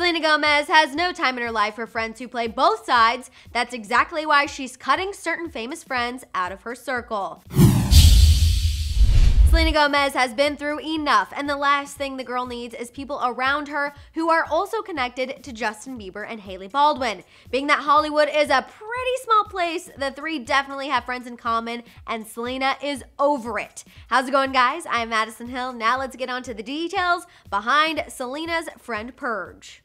Selena Gomez has no time in her life for friends who play both sides. That's exactly why she's cutting certain famous friends out of her circle. Selena Gomez has been through enough, and the last thing the girl needs is people around her who are also connected to Justin Bieber and Hailey Baldwin. Being that Hollywood is a pretty small place, the three definitely have friends in common, and Selena is over it. How's it going, guys? I'm Madison Hill. Now let's get on to the details behind Selena's friend purge.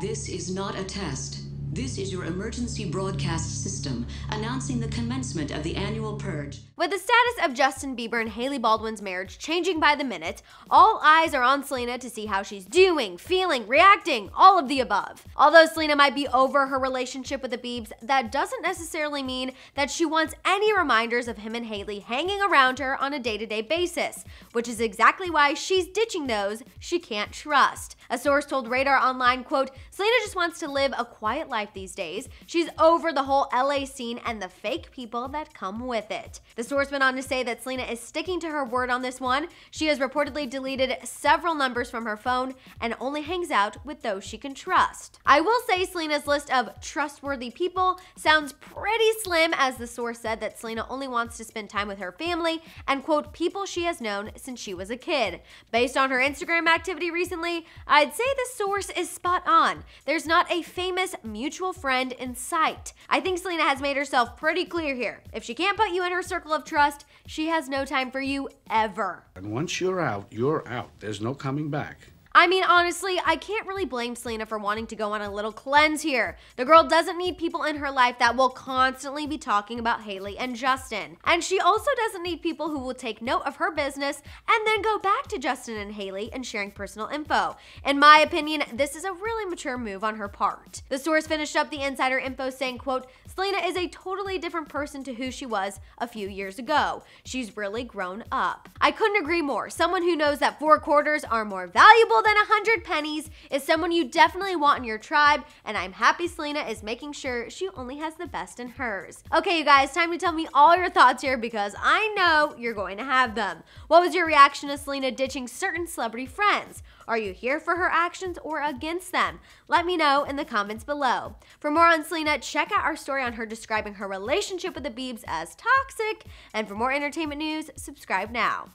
This is not a test. This is your emergency broadcast system announcing the commencement of the annual purge. With the status of Justin Bieber and Hailey Baldwin's marriage changing by the minute, all eyes are on Selena to see how she's doing, feeling, reacting, all of the above. Although Selena might be over her relationship with the Biebs, that doesn't necessarily mean that she wants any reminders of him and Hailey hanging around her on a day-to-day basis, which is exactly why she's ditching those she can't trust. A source told Radar Online, quote, Selena just wants to live a quiet life life these days. She's over the whole LA scene and the fake people that come with it. The source went on to say that Selena is sticking to her word on this one. She has reportedly deleted several numbers from her phone and only hangs out with those she can trust. I will say Selena's list of trustworthy people sounds pretty slim as the source said that Selena only wants to spend time with her family and quote people she has known since she was a kid. Based on her Instagram activity recently, I'd say the source is spot on. There's not a famous mutual mutual friend in sight. I think Selena has made herself pretty clear here. If she can't put you in her circle of trust, she has no time for you ever. And once you're out, you're out. There's no coming back. I mean, honestly, I can't really blame Selena for wanting to go on a little cleanse here. The girl doesn't need people in her life that will constantly be talking about Hailey and Justin. And she also doesn't need people who will take note of her business and then go back to Justin and Hailey and sharing personal info. In my opinion, this is a really mature move on her part. The source finished up the insider info saying, quote, Selena is a totally different person to who she was a few years ago. She's really grown up. I couldn't agree more. Someone who knows that four quarters are more valuable than a hundred pennies is someone you definitely want in your tribe, and I'm happy Selena is making sure she only has the best in hers. Okay, you guys, time to tell me all your thoughts here because I know you're going to have them. What was your reaction to Selena ditching certain celebrity friends? Are you here for her actions or against them? Let me know in the comments below. For more on Selena, check out our story on her describing her relationship with the Biebs as toxic. And for more entertainment news, subscribe now.